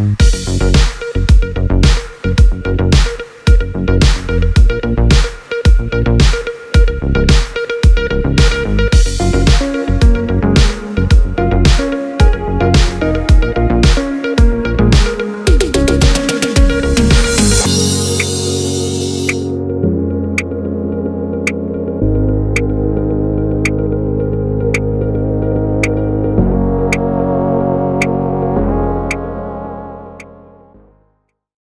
Sound.